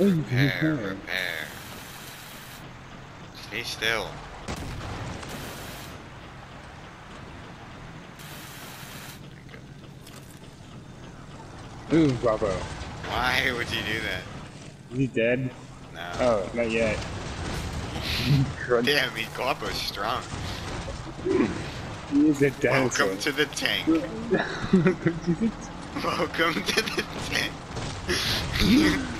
Repair, repair. Stay still. Ooh, bravo. Why would you do that? Is he dead? No. Oh, not yet. Damn, he Guapo's strong. He is a dancer. Welcome to the tank. Welcome to the tank.